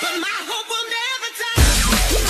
But my hope will never die.